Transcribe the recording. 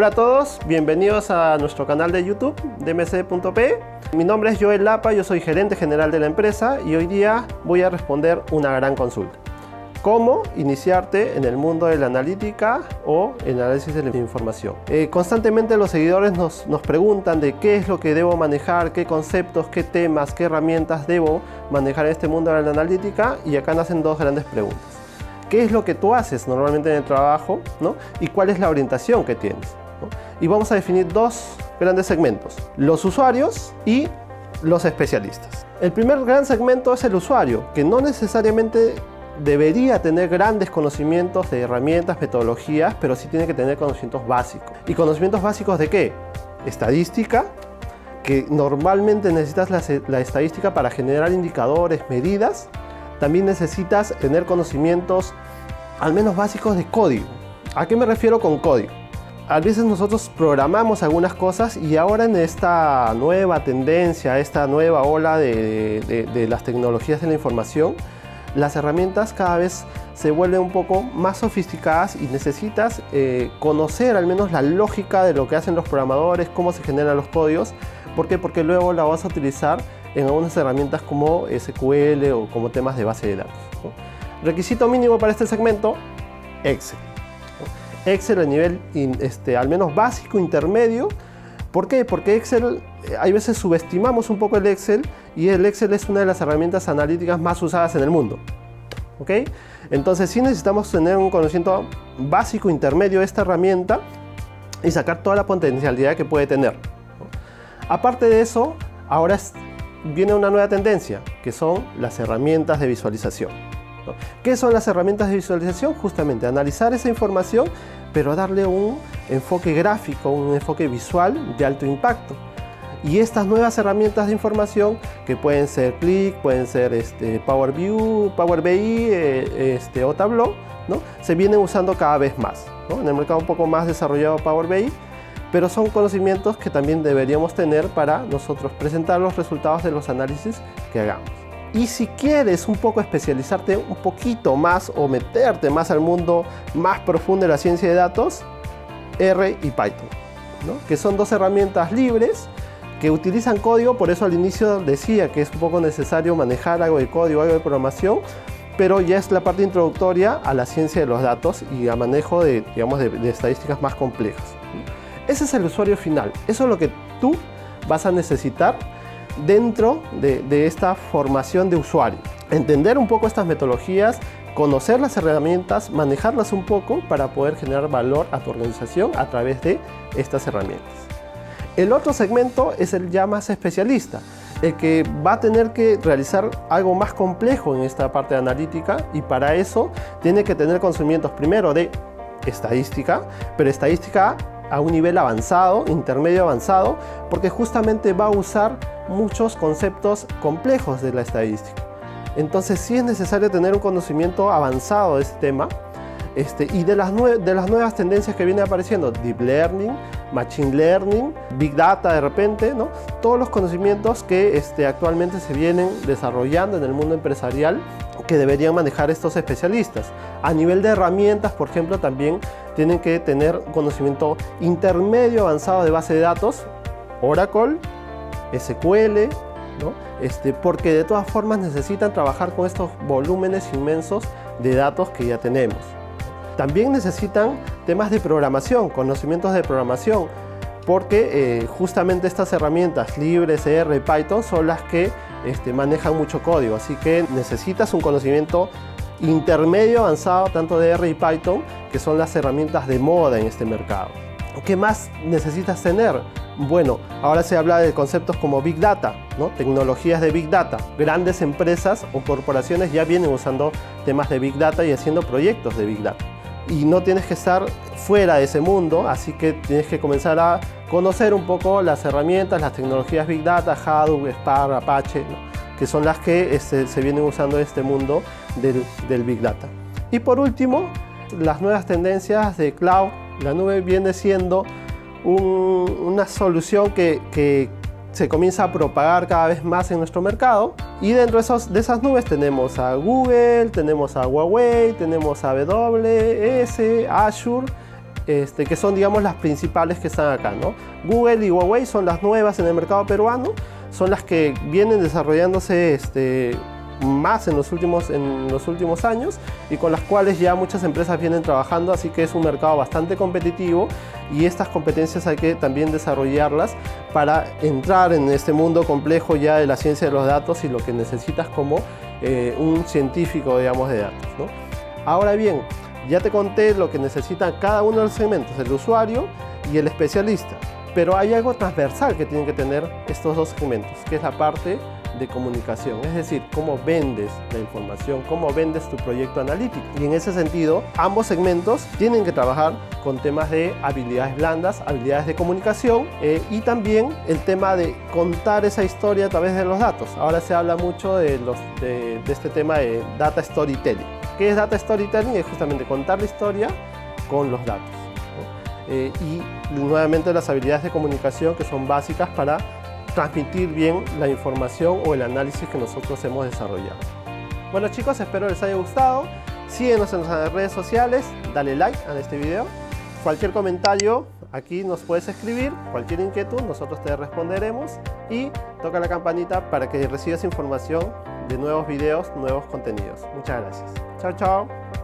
Hola a todos, bienvenidos a nuestro canal de YouTube dmc.p. Mi nombre es Joel Lapa, yo soy gerente general de la empresa y hoy día voy a responder una gran consulta. ¿Cómo iniciarte en el mundo de la analítica o el análisis de la información? Eh, constantemente los seguidores nos, nos preguntan de qué es lo que debo manejar, qué conceptos, qué temas, qué herramientas debo manejar en este mundo de la analítica y acá nacen dos grandes preguntas qué es lo que tú haces normalmente en el trabajo ¿no? y cuál es la orientación que tienes y vamos a definir dos grandes segmentos, los usuarios y los especialistas. El primer gran segmento es el usuario, que no necesariamente debería tener grandes conocimientos de herramientas, metodologías, pero sí tiene que tener conocimientos básicos. ¿Y conocimientos básicos de qué? Estadística, que normalmente necesitas la, estadística para generar indicadores, medidas. También necesitas tener conocimientos al menos básicos de código. ¿A qué me refiero con código? A veces nosotros programamos algunas cosas y ahora en esta nueva tendencia, esta nueva ola de, las tecnologías de la información, las herramientas cada vez se vuelven un poco más sofisticadas y necesitas eh, conocer al menos la lógica de lo que hacen los programadores, cómo se generan los códigos. ¿Por qué? Porque luego la vas a utilizar en algunas herramientas como SQL o como temas de base de datos. Requisito mínimo para este segmento, Excel. Excel a nivel este, al menos básico, intermedio. ¿Por qué? Porque Excel, eh, hay veces subestimamos un poco el Excel y el Excel es una de las herramientas analíticas más usadas en el mundo. ¿Ok? Entonces sí necesitamos tener un conocimiento básico, intermedio de esta herramienta y sacar toda la potencialidad que puede tener. Aparte de eso, ahora viene una nueva tendencia, que son las herramientas de visualización. ¿Qué son las herramientas de visualización? Justamente analizar esa información, pero darle un enfoque gráfico, un enfoque visual de alto impacto. Y estas nuevas herramientas de información, que pueden ser Click, pueden ser este, Power View, Power BI eh, este, o Tableau, ¿no? se vienen usando cada vez más. En el mercado un poco más desarrollado Power BI, pero son conocimientos que también deberíamos tener para nosotros presentar los resultados de los análisis que hagamos. Y si quieres un poco especializarte un poquito más o meterte más al mundo más profundo de la ciencia de datos, R y Python, que son dos herramientas libres que utilizan código, por eso al inicio decía que es un poco necesario manejar algo de código, algo de programación, pero ya es la parte introductoria a la ciencia de los datos y a manejo de, digamos, de estadísticas más complejas. Ese es el usuario final, eso es lo que tú vas a necesitar dentro de, esta formación de usuario. Entender un poco estas metodologías, conocer las herramientas, manejarlas un poco para poder generar valor a tu organización a través de estas herramientas. El otro segmento es el ya más especialista, el que va a tener que realizar algo más complejo en esta parte analítica y para eso tiene que tener conocimientos primero de estadística, pero estadística a un nivel avanzado, intermedio avanzado, porque justamente va a usar muchos conceptos complejos de la estadística. Entonces sí es necesario tener un conocimiento avanzado de este tema este, y de las, de las nuevas tendencias que vienen apareciendo, Deep Learning, Machine Learning, Big Data de repente, ¿no? todos los conocimientos que este, actualmente se vienen desarrollando en el mundo empresarial que deberían manejar estos especialistas. A nivel de herramientas, por ejemplo, también tienen que tener conocimiento intermedio avanzado de base de datos, Oracle, SQL, ¿no? este, porque de todas formas necesitan trabajar con estos volúmenes inmensos de datos que ya tenemos. También necesitan temas de programación, conocimientos de programación, porque eh, justamente estas herramientas libres, R Python son las que este, manejan mucho código, así que necesitas un conocimiento intermedio avanzado tanto de R y Python, que son las herramientas de moda en este mercado. ¿Qué más necesitas tener? Bueno, ahora se habla de conceptos como Big Data, ¿no? tecnologías de Big Data. Grandes empresas o corporaciones ya vienen usando temas de Big Data y haciendo proyectos de Big Data. Y no tienes que estar fuera de ese mundo, así que tienes que comenzar a conocer un poco las herramientas, las tecnologías Big Data, Hadoop, Spark, Apache, que son las que este, se vienen usando en este mundo del Big Data. Y por último, las nuevas tendencias de cloud. La nube viene siendo una solución que, se comienza a propagar cada vez más en nuestro mercado. Y dentro de, esos, de esas nubes tenemos a Google, tenemos a Huawei, tenemos a AWS, Azure este, que son digamos las principales que están acá. ¿no? Google y Huawei son las nuevas en el mercado peruano, son las que vienen desarrollándose este, más en los, últimos, en los últimos años y con las cuales ya muchas empresas vienen trabajando, así que es un mercado bastante competitivo y estas competencias hay que también desarrollarlas para entrar en este mundo complejo ya de la ciencia de los datos y lo que necesitas como eh, un científico, digamos, de datos. Ahora bien, ya te conté lo que necesita cada uno de los segmentos, el usuario y el especialista, pero hay algo transversal que tienen que tener estos dos segmentos, que es la parte de comunicación, es decir, cómo vendes la información, cómo vendes tu proyecto analítico. Y en ese sentido, ambos segmentos tienen que trabajar con temas de habilidades blandas, habilidades de comunicación eh, y también el tema de contar esa historia a través de los datos. Ahora se habla mucho de, de, este tema de data storytelling. ¿Qué es data storytelling? Es justamente contar la historia con los datos. Eh, y nuevamente las habilidades de comunicación que son básicas para transmitir bien la información o el análisis que nosotros hemos desarrollado. Bueno chicos, espero les haya gustado. Síguenos en nuestras redes sociales, dale like a este video. Cualquier comentario aquí nos puedes escribir, cualquier inquietud nosotros te responderemos y toca la campanita para que recibas información de nuevos videos, nuevos contenidos. Muchas gracias. Chao, chao.